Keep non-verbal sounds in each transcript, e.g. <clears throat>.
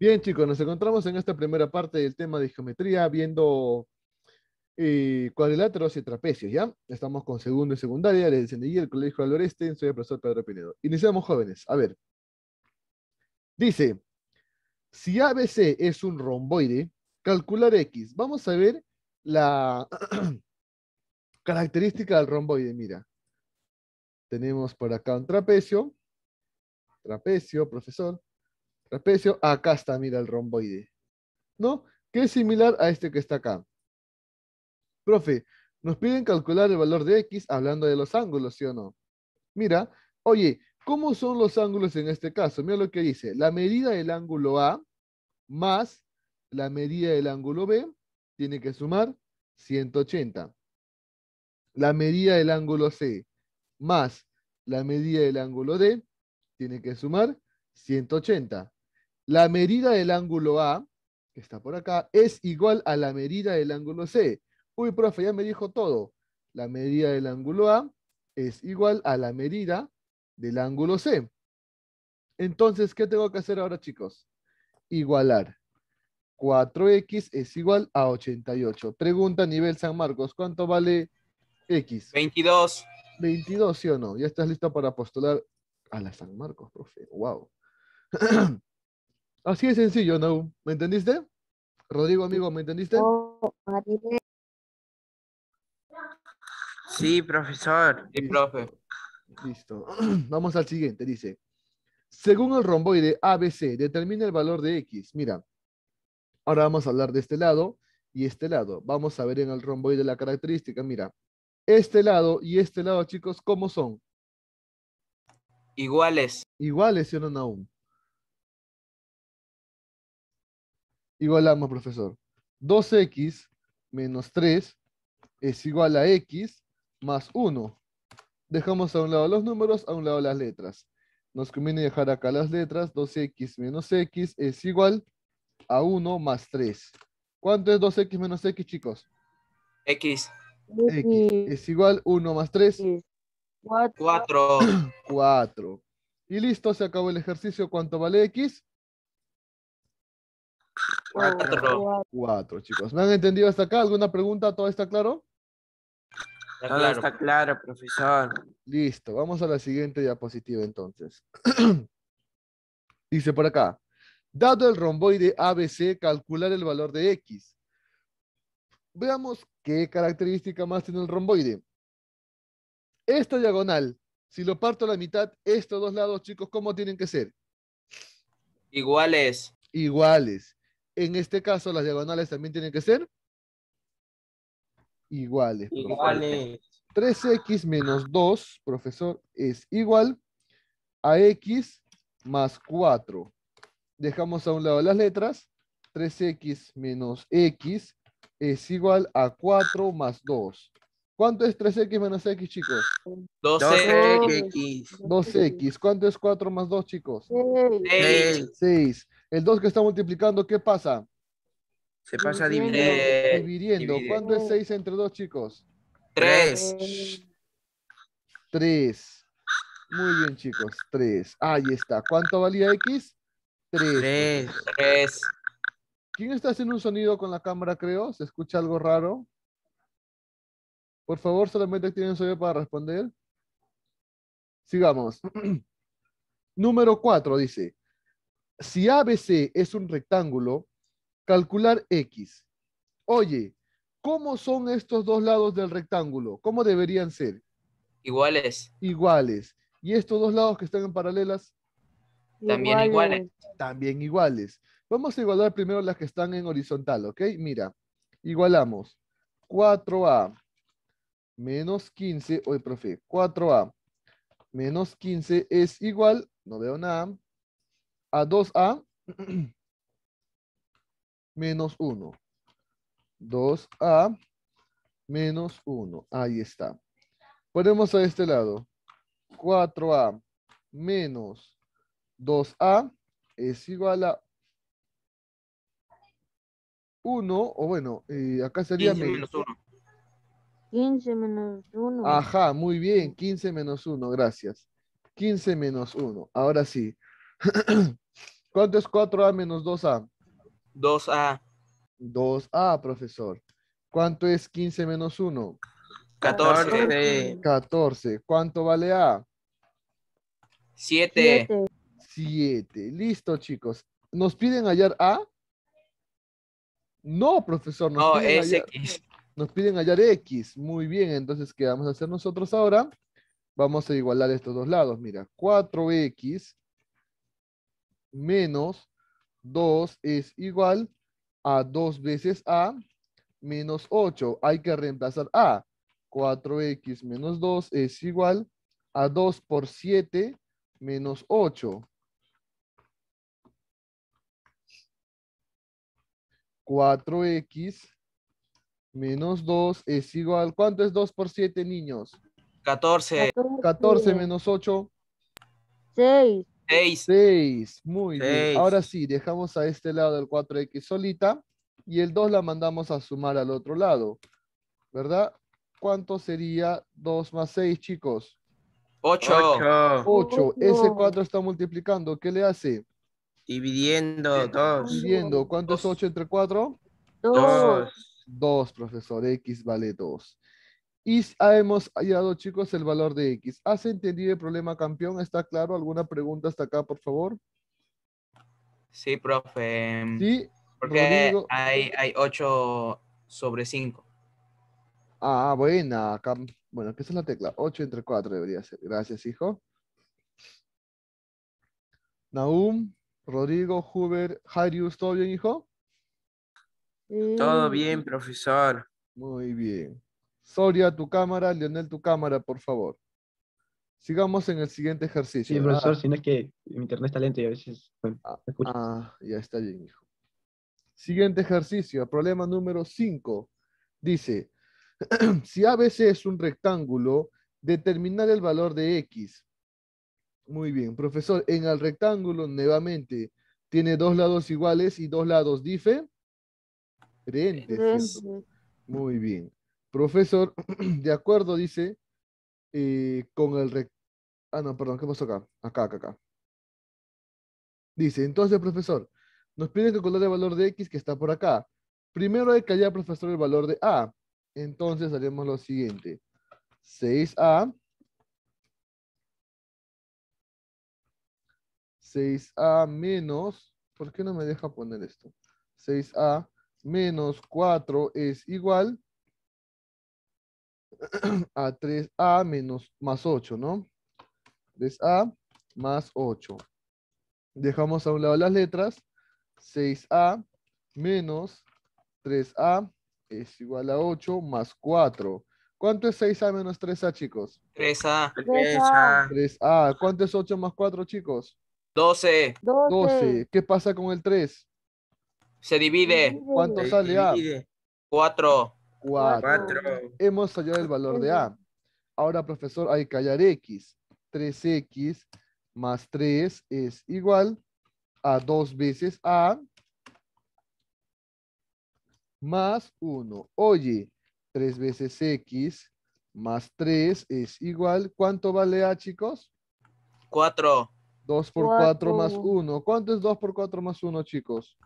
Bien, chicos, nos encontramos en esta primera parte del tema de geometría viendo eh, cuadriláteros y trapecios, ¿ya? Estamos con segundo y secundaria, les enseñé el Colegio del Oeste, soy el profesor Pedro Pinedo. Iniciamos, jóvenes. A ver. Dice, si ABC es un romboide, calcular X. Vamos a ver la <clears throat> característica del romboide, mira. Tenemos por acá un trapecio, trapecio, profesor, trapecio, acá está, mira, el romboide, ¿no? Que es similar a este que está acá. Profe, nos piden calcular el valor de X hablando de los ángulos, ¿sí o no? Mira, oye, ¿cómo son los ángulos en este caso? Mira lo que dice, la medida del ángulo A más la medida del ángulo B tiene que sumar 180. La medida del ángulo C más la medida del ángulo D tiene que sumar 180. La medida del ángulo A, que está por acá, es igual a la medida del ángulo C. Uy, profe, ya me dijo todo. La medida del ángulo A es igual a la medida del ángulo C. Entonces, ¿qué tengo que hacer ahora, chicos? Igualar. 4x es igual a 88. Pregunta a nivel San Marcos, ¿cuánto vale x? 22. 22, ¿sí o no? ¿Ya estás listo para postular a la San Marcos, profe? ¡Wow! <clears throat> Así de sencillo, ¿no? ¿Me entendiste? Rodrigo, amigo, ¿me entendiste? Sí, profesor. Sí, profe. Listo. <clears throat> Vamos al siguiente. Dice, según el romboide ABC, determina el valor de X. Mira, ahora vamos a hablar de este lado y este lado. Vamos a ver en el romboide la característica. Mira, este lado y este lado, chicos, ¿cómo son? Iguales. Iguales, ¿sí o no, Igualamos, profesor. 2x menos 3 es igual a x más 1. Dejamos a un lado los números, a un lado las letras. Nos conviene dejar acá las letras. 2x menos x es igual a 1 más 3. ¿Cuánto es 2x menos x, chicos? X. X es igual 1 más 3. 4. 4. Y listo, se acabó el ejercicio. ¿Cuánto vale X? 4. 4, chicos. ¿Me han entendido hasta acá? ¿Alguna pregunta? ¿Todo está claro? Está claro. está claro, profesor. Listo, vamos a la siguiente diapositiva entonces. <clears throat> Dice por acá, dado el romboide ABC, calcular el valor de X. Veamos qué característica más tiene el romboide. Esta diagonal, si lo parto a la mitad, estos dos lados, chicos, ¿cómo tienen que ser? Iguales. Iguales. En este caso, las diagonales también tienen que ser iguales. Iguales. 3x menos 2, profesor, es igual a x más 4. Dejamos a un lado las letras. 3x menos x es igual a 4 más 2. ¿Cuánto es 3x menos x, chicos? 12x. 2x. ¿Cuánto es 4 más 2, chicos? 6. 6. El 2 que está multiplicando, ¿qué pasa? Se pasa dividiendo. Dividiendo. ¿Cuánto es 6 entre 2, chicos? 3. 3. Muy bien, chicos. 3. Ahí está. ¿Cuánto valía X? 3. 3. ¿Quién está haciendo un sonido con la cámara, creo? ¿Se escucha algo raro? Por favor, solamente tienen sonido para responder. Sigamos. <clears throat> Número 4 dice, si ABC es un rectángulo, calcular X. Oye, ¿cómo son estos dos lados del rectángulo? ¿Cómo deberían ser? Iguales. Iguales. ¿Y estos dos lados que están en paralelas? También iguales. También iguales. Vamos a igualar primero las que están en horizontal, ¿ok? Mira, igualamos 4A menos 15, oye, profe, 4A menos 15 es igual, no veo nada, a 2A <clears throat> menos 1. 2A menos 1. Ahí está. Ponemos a este lado. 4A menos 2A es igual a 1, o bueno, eh, acá sería menos 1. 15 menos 1. Ajá, muy bien, 15 menos 1, gracias. 15 menos 1, ahora sí. <clears throat> ¿Cuánto es 4A menos 2A? 2A. 2A, profesor. ¿Cuánto es 15 menos 1? 14. 14. ¿Cuánto vale A? 7. Siete. 7. Listo, chicos. ¿Nos piden hallar A? No, profesor. Nos, No, piden es hallar, X. nos piden hallar X. Muy bien. Entonces, ¿qué vamos a hacer nosotros ahora? Vamos a igualar estos dos lados. Mira, 4X menos 2 es igual a 2 veces A menos 8. Hay que reemplazar A. 4X menos 2 es igual a 2 por 7 menos 8. 4x menos 2 es igual. ¿Cuánto es 2 por 7, niños? 14. 14 menos 8, Seis. 6. 6. Muy bien. Seis. Ahora sí, dejamos a este lado el 4x solita y el 2 la mandamos a sumar al otro lado. ¿Verdad? ¿Cuánto sería 2 más 6, chicos? 8. 8. Ese Ocho. 4 está multiplicando. ¿Qué le hace? Dividiendo 2. Dividiendo. ¿Cuánto es Dos. 8 entre 4? Dos. 2, profesor. X vale 2. Y hemos hallado, chicos, el valor de X. ¿Has entendido el problema, campeón? ¿Está claro? ¿Alguna pregunta hasta acá, por favor? Sí, profe. Sí. Porque Rodrigo. hay, hay 8 sobre 5. Ah, buena. Bueno, ¿qué es la tecla? 8 entre 4 debería ser. Gracias, hijo. Naum, Rodrigo, Huber, Jarius, ¿todo bien, hijo? Todo Sí. bien, profesor. Muy bien. Soria, tu cámara. Leonel, tu cámara, por favor. Sigamos en el siguiente ejercicio. Sí, Ah, profesor, sino es que mi internet está lento y a veces, bueno, Ah. Ah, ya está bien, hijo. Siguiente ejercicio, problema número 5. Dice, <clears throat> si ABC es un rectángulo, determinar el valor de X. Muy bien, profesor, en el rectángulo nuevamente tiene dos lados iguales y dos lados Muy bien. Profesor, <clears throat> de acuerdo, dice, eh, con el. Ah, no, perdón, ¿qué pasó acá? Acá, acá, acá. Dice, entonces, profesor, nos piden calcular el valor de X que está por acá. Primero hay que hallar, profesor, el valor de A. Entonces haremos lo siguiente. 6A. 6A menos... ¿Por qué no me deja poner esto? 6A menos 4 es igual <clears throat> a 3A menos más 8, ¿no? 3A más 8. Dejamos a un lado las letras. 6A menos 3A es igual a 8 más 4. ¿Cuánto es 6A menos 3A, chicos? 3A. Esa. 3A. ¿Cuánto es 8 más 4, chicos? 12. Doce. 12. ¿Qué pasa con el 3? Se divide. ¿Cuánto sale A? 4. 4. Cuatro. Hemos hallado el valor de A. Ahora, profesor, hay que hallar X. 3X más 3 es igual a 2 veces A más 1. Oye, 3 veces X más 3 es igual. ¿Cuánto vale A, chicos? 4. 2 por 4 más Cuatro. 1. ¿Cuánto es 2 por 4 más 1, chicos?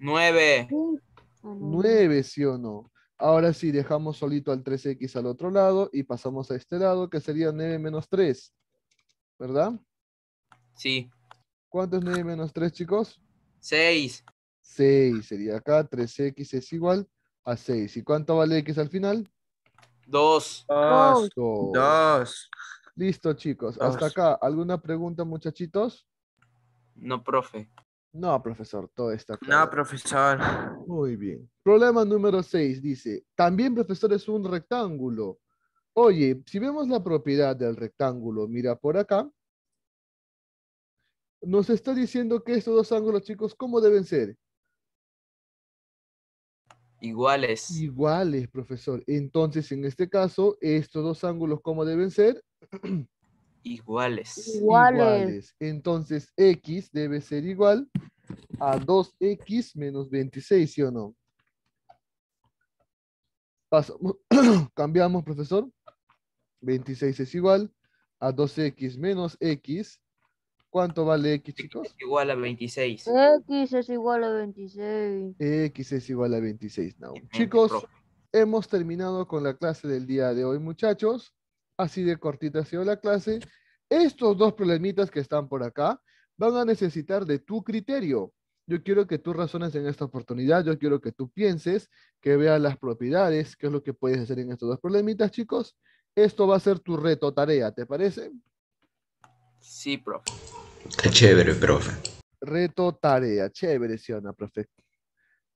9. Sí. Ah, no. 9, ¿sí o no? Ahora sí, dejamos solito al 3x al otro lado y pasamos a este lado, que sería 9 menos 3. ¿Verdad? Sí. ¿Cuánto es 9 menos 3, chicos? 6. 6 sería acá. 3x es igual a 6. ¿Y cuánto vale x al final? 2. Dos. 2. 2. Listo, chicos. Hasta Dos. acá. ¿Alguna pregunta, muchachitos? No, profe. No, profesor. Todo está claro. No, profesor. Muy bien. Problema número 6 dice, también profesor es un rectángulo. Oye, si vemos la propiedad del rectángulo, mira por acá, nos está diciendo que estos dos ángulos, chicos, ¿cómo deben ser? Iguales. Iguales, profesor. Entonces, en este caso, estos dos ángulos, ¿cómo deben ser? <clears throat> Iguales. Iguales. Entonces, x debe ser igual a 2x menos 26, ¿sí o no? Pasamos, <clears throat> cambiamos, profesor. 26 es igual a 2x menos x ¿Cuánto vale X, chicos? Igual a 26. X es igual a 26. X es igual a 26. Now. Excelente, Chicos, profe. hemos terminado con la clase del día de hoy, muchachos. Así de cortita ha sido la clase. Estos dos problemitas que están por acá van a necesitar de tu criterio. Yo quiero que tú razones en esta oportunidad. Yo quiero que tú pienses, que veas las propiedades, qué es lo que puedes hacer en estos dos problemitas, chicos. Esto va a ser tu reto tarea, ¿te parece? Sí, profe. Qué chévere, profe. Reto tarea. Chévere, Siona, profe.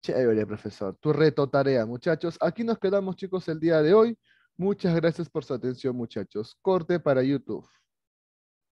Chévere, profesor. Tu reto tarea, muchachos. Aquí nos quedamos, chicos, el día de hoy. Muchas gracias por su atención, muchachos. Corte para YouTube.